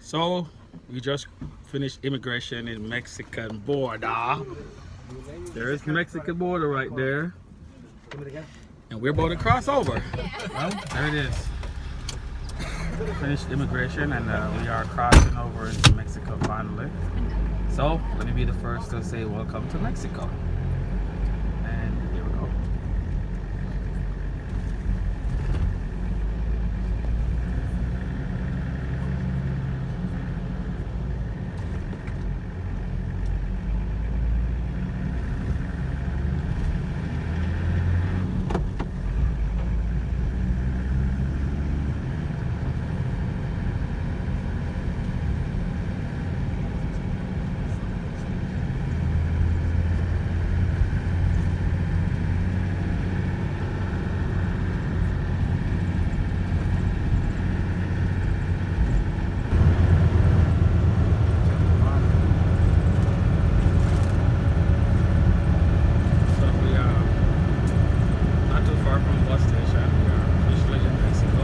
So we just finished immigration in Mexican border. There is Mexican border right there. And we're about to cross over. Well, there it is. Finished immigration and uh, we are crossing over into Mexico finally. So let me be the first to say welcome to Mexico. are from Bus Station. We are officially in Mexico.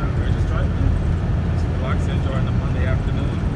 And uh, we're just driving. Just relax, enjoying the Monday afternoon.